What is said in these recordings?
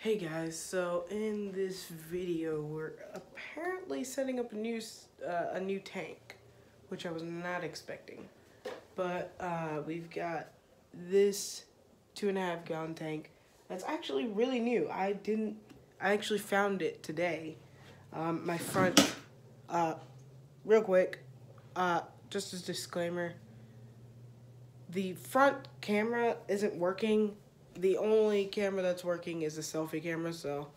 Hey guys, so in this video we're apparently setting up a new uh, a new tank, which I was not expecting. But uh, we've got this two and a half gallon tank that's actually really new. I didn't, I actually found it today. Um, my front, uh, real quick, uh, just as disclaimer, the front camera isn't working the only camera that's working is a selfie camera, so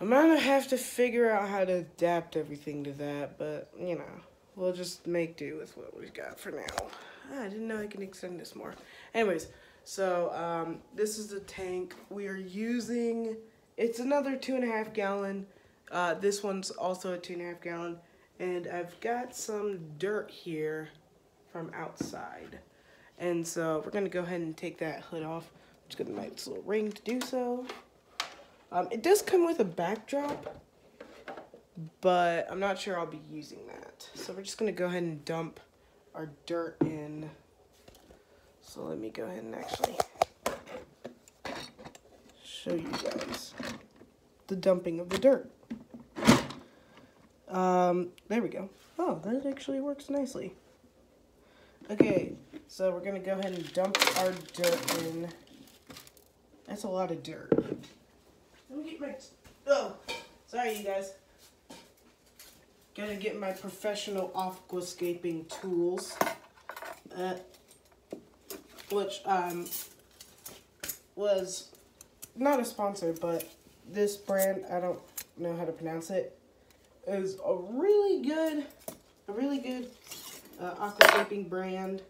I'm gonna have to figure out how to adapt everything to that, but you know, we'll just make do with what we've got for now. Ah, I didn't know I can extend this more. Anyways, so um, this is the tank we are using. It's another two and a half gallon. Uh, this one's also a two and a half gallon, and I've got some dirt here from outside. And so we're gonna go ahead and take that hood off. Just got a nice little ring to do so. Um, it does come with a backdrop, but I'm not sure I'll be using that. So we're just gonna go ahead and dump our dirt in. So let me go ahead and actually show you guys the dumping of the dirt. Um, there we go. Oh, that actually works nicely. Okay, so we're gonna go ahead and dump our dirt in. That's a lot of dirt. Let me get my. Oh, sorry, you guys. Gotta get my professional aquascaping tools. Uh, which um was not a sponsor, but this brand I don't know how to pronounce it is a really good, a really good uh, aquascaping brand.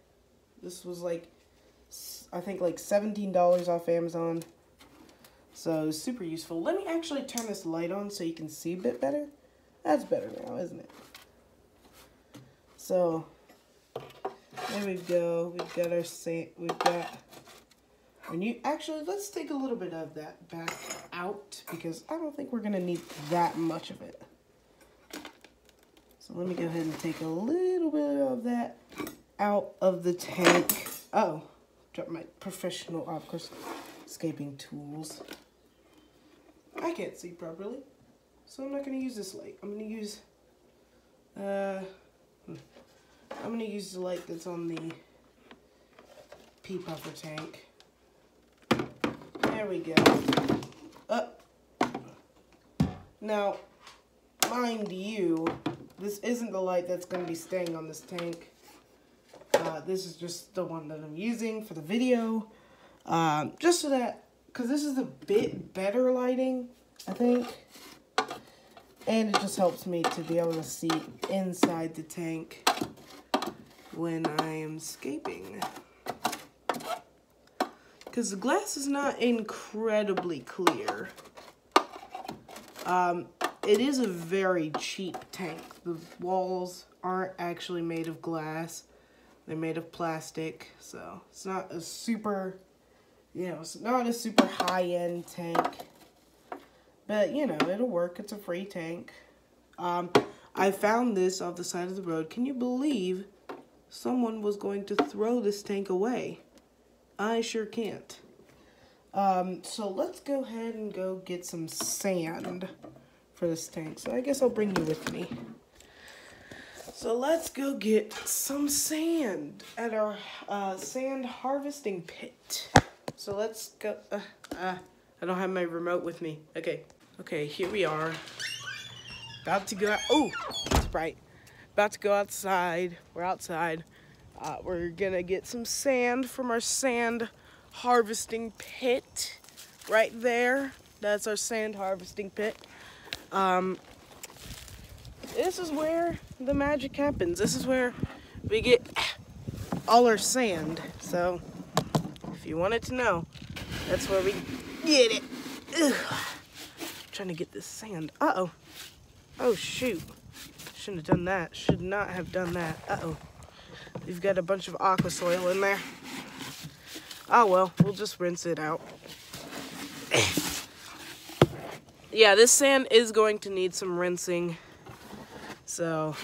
This was like I think like $17 off Amazon. So super useful. Let me actually turn this light on so you can see a bit better. That's better now, isn't it? So there we go. We've got our saint. We've got our new. Actually, let's take a little bit of that back out because I don't think we're gonna need that much of it. So let me go ahead and take a little bit of that out of the tank. Uh oh drop my professional aquascaping tools. I can't see properly, so I'm not going to use this light. I'm going to use, uh, I'm going to use the light that's on the pea puffer tank. There we go. Up. Now, mind you, this isn't the light that's going to be staying on this tank. Uh, this is just the one that I'm using for the video. Um, just so that, because this is a bit better lighting, I think. And it just helps me to be able to see inside the tank when I am scaping. Because the glass is not incredibly clear. Um, it is a very cheap tank. The walls aren't actually made of glass. They're made of plastic, so it's not a super, you know, it's not a super high-end tank. But, you know, it'll work. It's a free tank. Um, I found this off the side of the road. Can you believe someone was going to throw this tank away? I sure can't. Um, so let's go ahead and go get some sand for this tank. So I guess I'll bring you with me. So let's go get some sand at our uh, sand harvesting pit. So let's go. Uh, uh, I don't have my remote with me. Okay. Okay, here we are. About to go out. Oh, it's bright. About to go outside. We're outside. Uh, we're gonna get some sand from our sand harvesting pit right there. That's our sand harvesting pit. Um, this is where the magic happens. This is where we get all our sand. So, if you wanted to know, that's where we get it. Ugh. Trying to get this sand. Uh-oh. Oh, shoot. Shouldn't have done that. Should not have done that. Uh-oh. We've got a bunch of aqua soil in there. Oh, well. We'll just rinse it out. yeah, this sand is going to need some rinsing. So,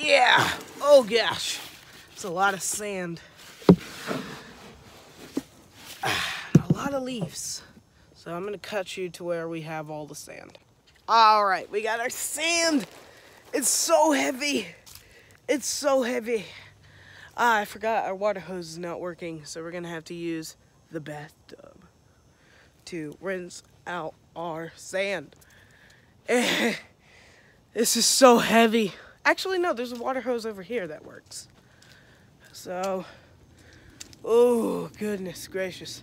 yeah. Oh gosh. It's a lot of sand. A lot of leaves. So So I'm gonna cut you to where we have all the sand. All right, we got our sand. It's so heavy. It's so heavy. Ah, I forgot our water hose is not working, so we're gonna have to use the bathtub to rinse out our sand. this is so heavy. Actually, no, there's a water hose over here that works. So, oh, goodness gracious.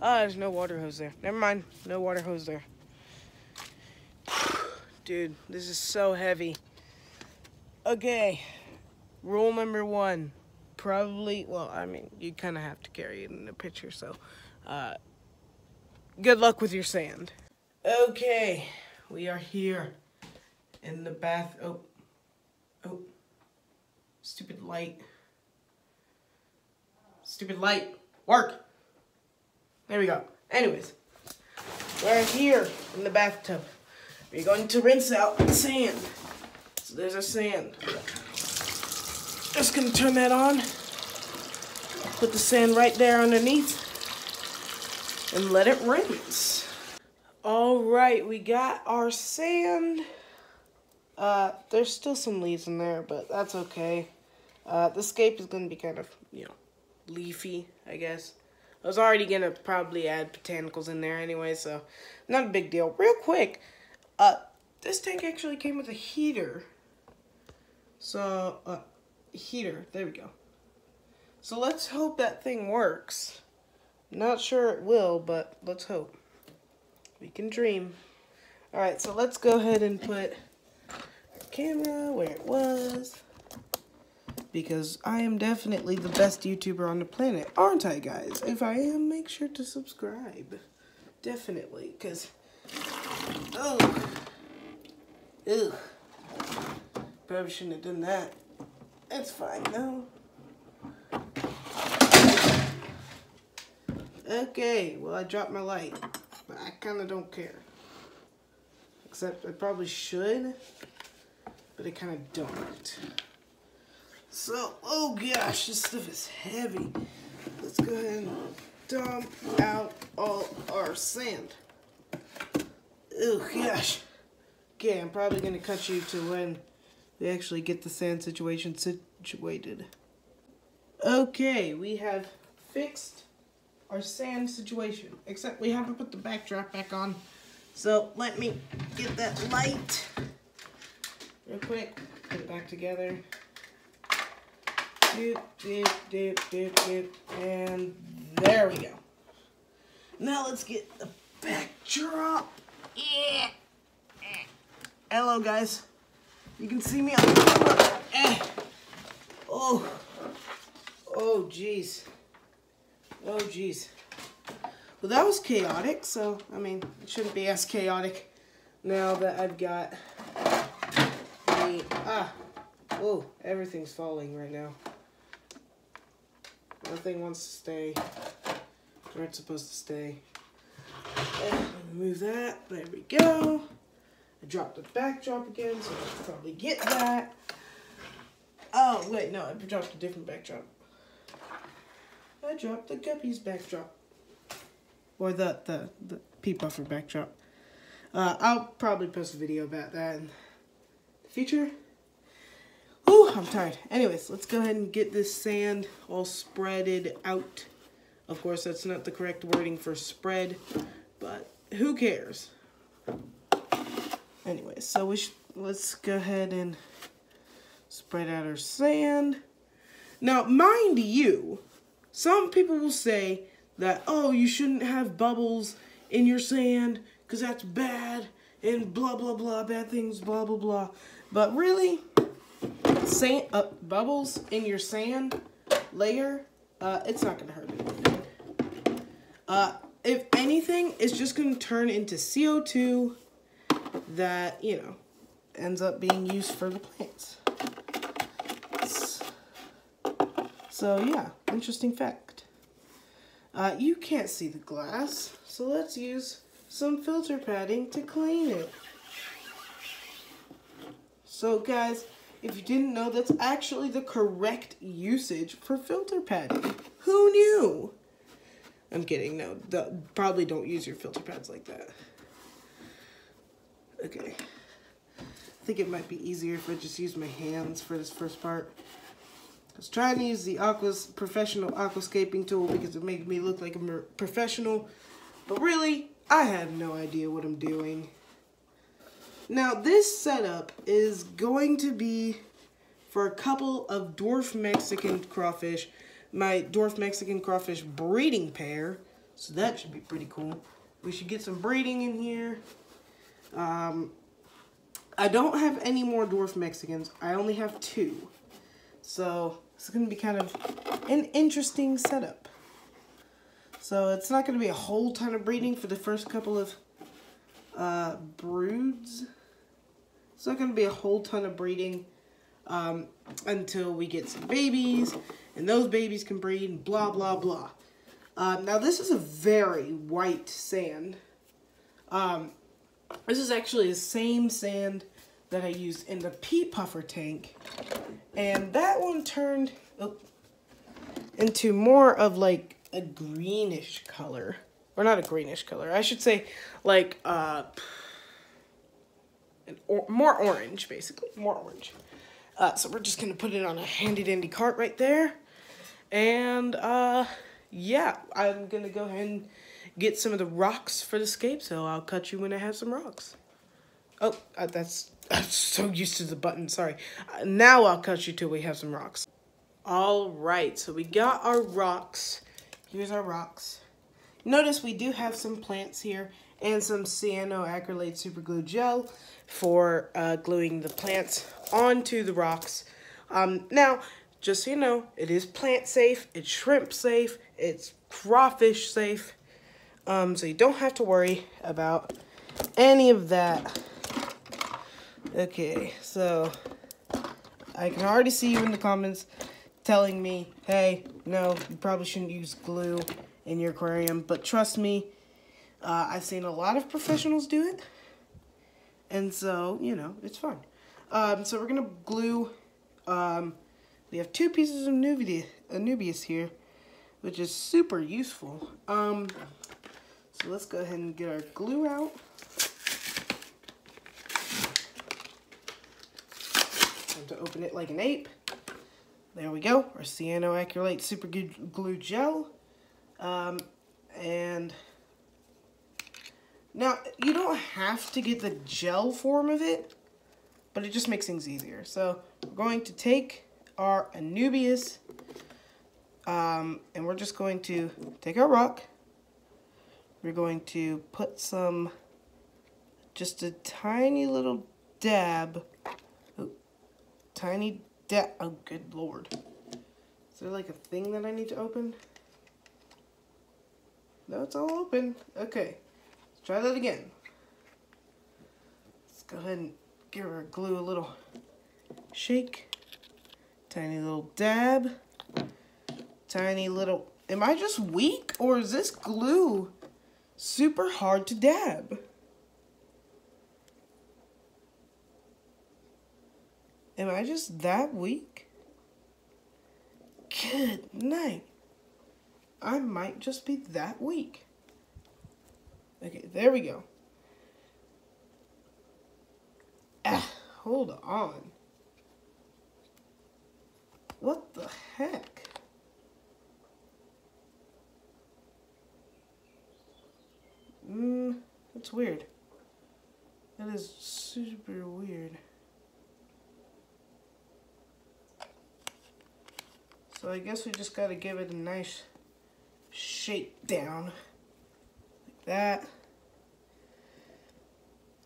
Ah, there's no water hose there. Never mind, no water hose there. Dude, this is so heavy. Okay, rule number one. Probably, well, I mean, you kind of have to carry it in the picture, so uh, good luck with your sand. Okay, we are here in the bath. Oh, oh, stupid light. Stupid light. Work. There we go. Anyways, we're here in the bathtub. We're going to rinse out the sand. So there's our sand. Just gonna turn that on. Put the sand right there underneath. And let it rinse. All right, we got our sand. Uh, there's still some leaves in there, but that's okay. Uh, the scape is gonna be kind of, you know, leafy, I guess. I was already gonna probably add botanicals in there anyway, so not a big deal. Real quick, uh, this tank actually came with a heater. So, uh, heater, there we go. So let's hope that thing works. Not sure it will, but let's hope. We can dream. Alright, so let's go ahead and put camera where it was because I am definitely the best YouTuber on the planet, aren't I, guys? If I am, make sure to subscribe. Definitely, because, oh, ugh, probably shouldn't have done that. It's fine, though. Okay, well, I dropped my light, but I kind of don't care. Except I probably should, but I kind of don't. So, oh gosh, this stuff is heavy. Let's go ahead and dump out all our sand. Oh gosh. Okay, I'm probably going to cut you to when we actually get the sand situation situated. Okay, we have fixed our sand situation. Except we haven't put the backdrop back on. So let me get that light real quick. Put it back together. Dip, dip, dip, dip, dip, and there we go. Now let's get the backdrop. Yeah. Hello, guys. You can see me on the camera. Eh. Oh. Oh, jeez. Oh, jeez. Well, that was chaotic, so, I mean, it shouldn't be as chaotic now that I've got ah, oh, everything's falling right now. Nothing wants to stay where it's supposed to stay. Move that. There we go. I dropped the backdrop again, so I'll probably get that. Oh, wait, no, I dropped a different backdrop. I dropped the Guppies backdrop. Or the, the, the Pea Puffer backdrop. Uh, I'll probably post a video about that in the future. Ooh, I'm tired. Anyways, let's go ahead and get this sand all spreaded out. Of course, that's not the correct wording for spread, but who cares? Anyways, so we let's go ahead and spread out our sand. Now, mind you, some people will say that, oh, you shouldn't have bubbles in your sand because that's bad and blah, blah, blah, bad things, blah, blah, blah. But really, sand, uh, bubbles in your sand layer, uh, it's not going to hurt anything. Uh, if anything, it's just going to turn into CO2 that, you know, ends up being used for the plants. So, yeah, interesting fact. Uh, you can't see the glass, so let's use some filter padding to clean it. So, guys, if you didn't know, that's actually the correct usage for filter padding. Who knew? I'm kidding. No, the, probably don't use your filter pads like that. Okay. I think it might be easier if I just use my hands for this first part. I was trying to use the Aqua's professional aquascaping tool because it made me look like a professional. But really, I have no idea what I'm doing. Now, this setup is going to be for a couple of dwarf Mexican crawfish my dwarf Mexican crawfish breeding pair. So that should be pretty cool. We should get some breeding in here. Um, I don't have any more dwarf Mexicans. I only have two. So it's going to be kind of an interesting setup. So it's not going to be a whole ton of breeding for the first couple of uh, broods. It's not going to be a whole ton of breeding um, until we get some babies and those babies can breed and blah, blah, blah. Um, now, this is a very white sand. Um, this is actually the same sand that I used in the pea puffer tank. And that one turned oh, into more of like a greenish color. Or not a greenish color. I should say like uh, or more orange, basically. More orange. Uh, so we're just to put it on a handy dandy cart right there. And uh, yeah, I'm to go ahead and get some of the rocks for the scape. So I'll cut you when I have some rocks. Oh, uh, that's, I'm so used to the button, sorry. Uh, now I'll cut you till we have some rocks. All right, so we got our rocks. Here's our rocks. Notice we do have some plants here and some cyanoacrylate super glue gel for uh, gluing the plants onto the rocks. Um, now, just so you know, it is plant safe, it's shrimp safe, it's crawfish safe. Um, so you don't have to worry about any of that. Okay, so I can already see you in the comments telling me, hey, no, you probably shouldn't use glue in your aquarium. But trust me, uh, I've seen a lot of professionals do it. And so, you know, it's fun. Um, so we're going to glue, um, we have two pieces of Anubias, Anubias here, which is super useful. Um, so let's go ahead and get our glue out. Time to open it like an ape. There we go, our cyanoacrylate super glue gel. Um, and now, you don't have to get the gel form of it, but it just makes things easier. So we're going to take our Anubias, um, and we're just going to take our rock. We're going to put some, just a tiny little dab, oh, tiny dab, oh good lord. Is there like a thing that I need to open? No, it's all open. Okay. Let's try that again. Let's go ahead and give our glue a little shake. Tiny little dab. Tiny little... Am I just weak? Or is this glue super hard to dab? Am I just that weak? Good night. I might just be that weak. Okay, there we go. Ah, hold on. What the heck? Mmm, that's weird. That is super weird. So I guess we just gotta give it a nice shake down that.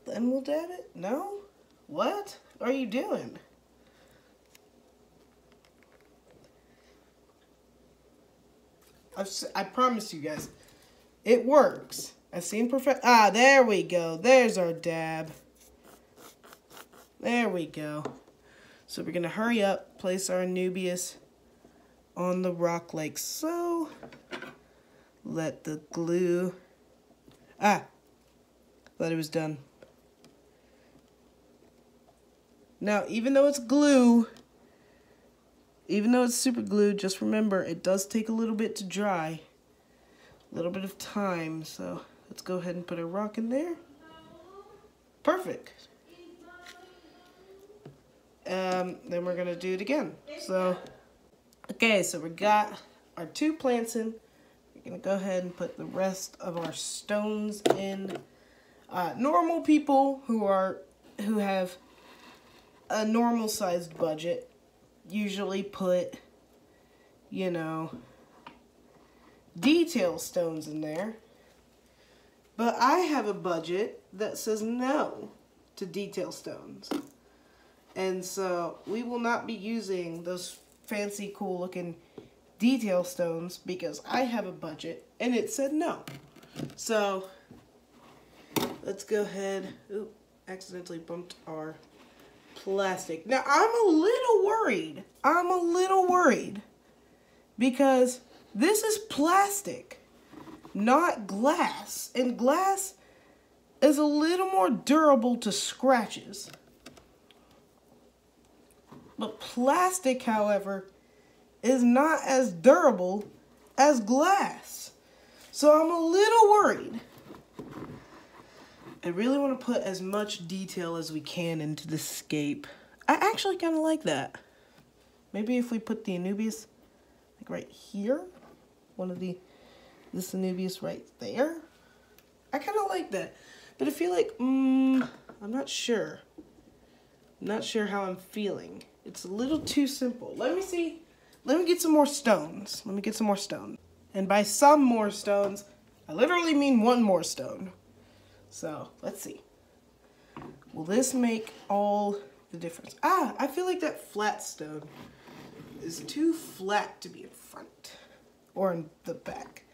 Then we'll dab it? No? What are you doing? I've, I promise you guys, it works. I've seen perfect. Ah, there we go. There's our dab. There we go. So we're going to hurry up, place our Anubias on the rock like so let the glue, ah, thought it was done. Now, even though it's glue, even though it's super glue, just remember it does take a little bit to dry. a little bit of time. So let's go ahead and put a rock in there. Perfect. Um, then we're gonna do it again. So, okay, so we got our two plants in. We're gonna go ahead and put the rest of our stones in. Uh, normal people who are who have a normal sized budget usually put, you know, detail stones in there. But I have a budget that says no to detail stones. And so we will not be using those fancy cool looking detail stones because I have a budget and it said no. So let's go ahead. Oop, accidentally bumped our plastic. Now I'm a little worried. I'm a little worried because this is plastic, not glass. And glass is a little more durable to scratches. But plastic, however, is not as durable as glass. So I'm a little worried. I really want to put as much detail as we can into the scape. I actually kind of like that. Maybe if we put the Anubias like right here, one of the, this Anubias right there. I kind of like that. But I feel like, mm, I'm not sure. I'm not sure how I'm feeling. It's a little too simple. Let me see. Let me get some more stones. Let me get some more stones. And by some more stones, I literally mean one more stone. So, let's see. Will this make all the difference? Ah, I feel like that flat stone is too flat to be in front or in the back.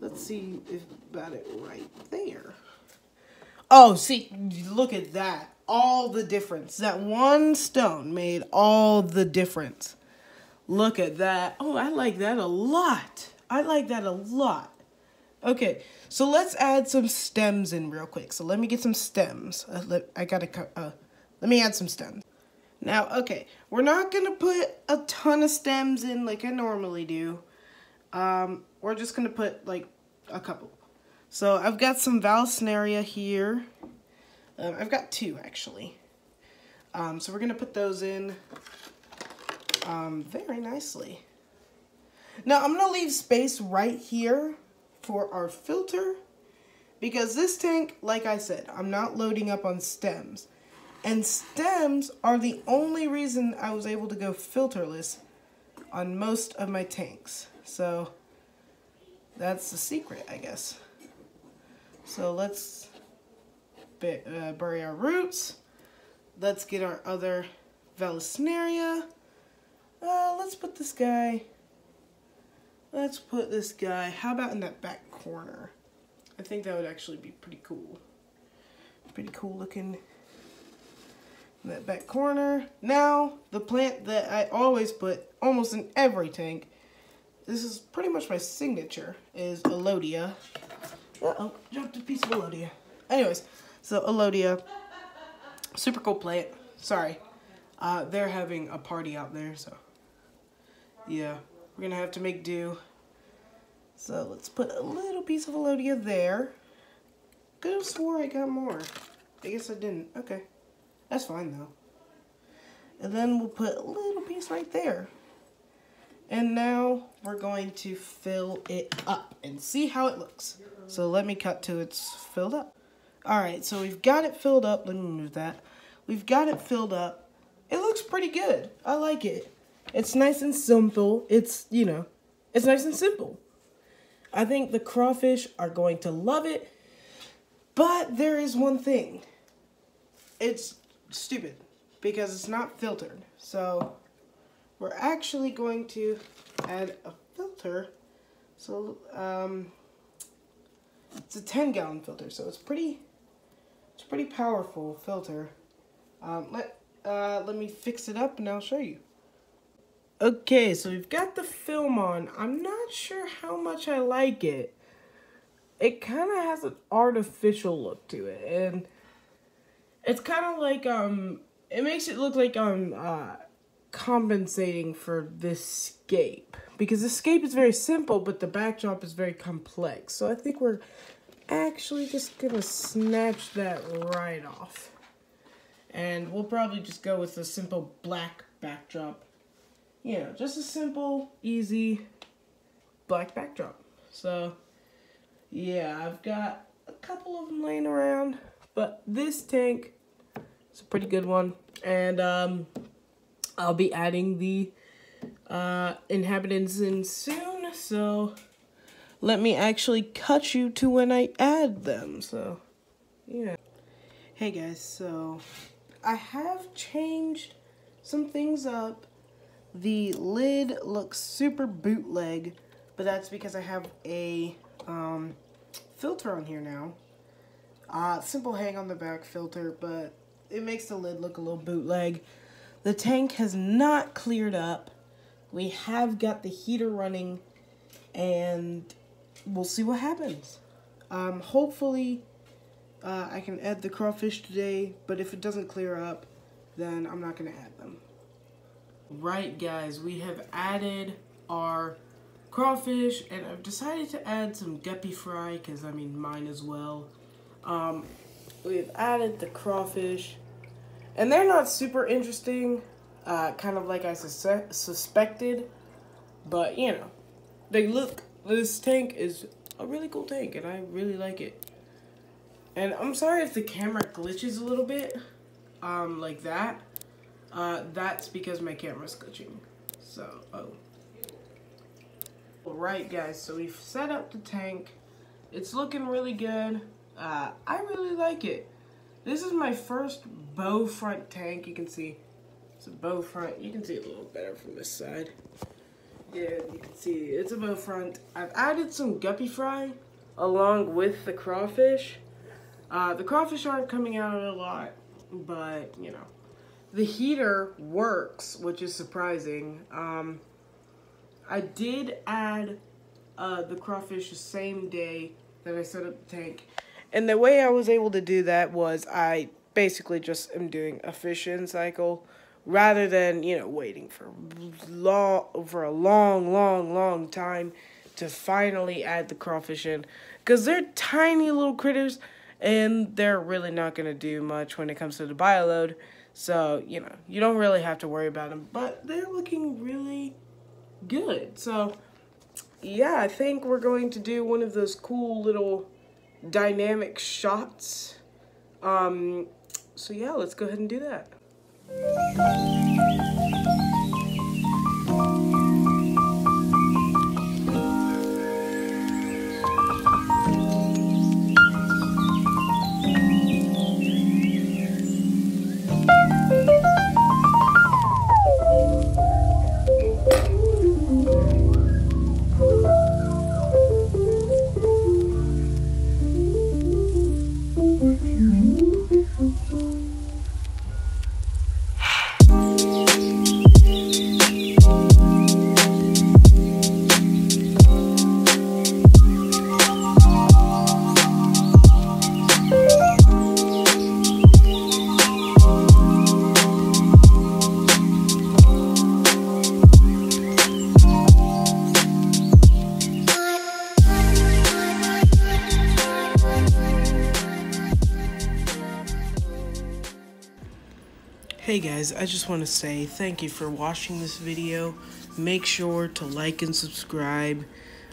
Let's see if about it right there. Oh, see, look at that. All the difference. That one stone made all the difference. Look at that. Oh, I like that a lot. I like that a lot. Okay, so let's add some stems in real quick. So let me get some stems. Uh, let, I gotta, uh, let me add some stems. Now, okay, we're not gonna put a ton of stems in like I normally do. Um, we're just gonna put like a couple. So I've got some Vallisneria here. Um, I've got two actually. Um, so we're gonna put those in um, very nicely. Now I'm gonna leave space right here for our filter because this tank, like I said, I'm not loading up on stems. And stems are the only reason I was able to go filterless on most of my tanks. So that's the secret, I guess. So let's uh, bury our roots. Let's get our other Vallisneria. Uh, let's put this guy Let's put this guy, how about in that back corner? I think that would actually be pretty cool. Pretty cool looking in that back corner. Now, the plant that I always put almost in every tank, this is pretty much my signature, is Elodea. Uh-oh, dropped a piece of Elodea. Anyways, so Elodea, super cool plant. Sorry, uh, they're having a party out there, so yeah. We're gonna have to make do. So let's put a little piece of Elodea there. Could have swore I got more. I guess I didn't. Okay. That's fine though. And then we'll put a little piece right there. And now we're going to fill it up and see how it looks. So let me cut to it's filled up. Alright, so we've got it filled up. Let me move that. We've got it filled up. It looks pretty good. I like it. It's nice and simple. It's, you know, it's nice and simple. I think the crawfish are going to love it. But there is one thing. It's stupid because it's not filtered. So we're actually going to add a filter. So um, it's a 10 gallon filter. So it's pretty, it's pretty powerful filter. Um, let, uh, let me fix it up and I'll show you. Okay, so we've got the film on. I'm not sure how much I like it. It kind of has an artificial look to it, and it's kind of like, um, it makes it look like I'm, uh, compensating for this scape. because the scape is very simple, but the backdrop is very complex. So I think we're actually just gonna snatch that right off. And we'll probably just go with a simple black backdrop. You know, just a simple, easy black backdrop. So, yeah, I've got a couple of them laying around, but this tank is a pretty good one. And um, I'll be adding the uh, inhabitants in soon, so let me actually cut you to when I add them, so yeah. Hey guys, so I have changed some things up. The lid looks super bootleg, but that's because I have a um, filter on here now. Uh, simple hang on the back filter, but it makes the lid look a little bootleg. The tank has not cleared up. We have got the heater running and we'll see what happens. Um, hopefully uh, I can add the crawfish today, but if it doesn't clear up, then I'm not going to add them. Right guys, we have added our crawfish and I've decided to add some guppy fry because I mean mine as well. Um, we've added the crawfish and they're not super interesting uh, kind of like I sus suspected. But, you know, they look, this tank is a really cool tank, and I really like it. And I'm sorry if the camera glitches a little bit, um, like that. Uh, that's because my camera's glitching. So, oh. Alright, guys, so we've set up the tank. It's looking really good. Uh, I really like it. This is my first bow front tank, you can see. It's a bow front. You can see it a little better from this side. Yeah, you can see it's a front. I've added some guppy fry along with the crawfish. Uh, the crawfish aren't coming out a lot, but you know. The heater works, which is surprising. Um, I did add uh, the crawfish the same day that I set up the tank. And the way I was able to do that was I basically just am doing a fish in cycle rather than you know waiting for long for a long long long time to finally add the crawfish in. Because they're tiny little critters and they're really not going to do much when it comes to the bioload. So you know you don't really have to worry about them but they're looking really good. So yeah i think we're going to do one of those cool little dynamic shots. Um so yeah let's go ahead and do that Hey guys, I just want to say thank you for watching this video. Make sure to like and subscribe.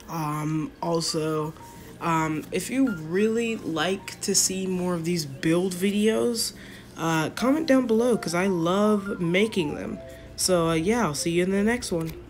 Um, also, um, if you really like to see more of these build videos, uh, comment down below because I love making them. So uh, yeah, I'll see you in the next one.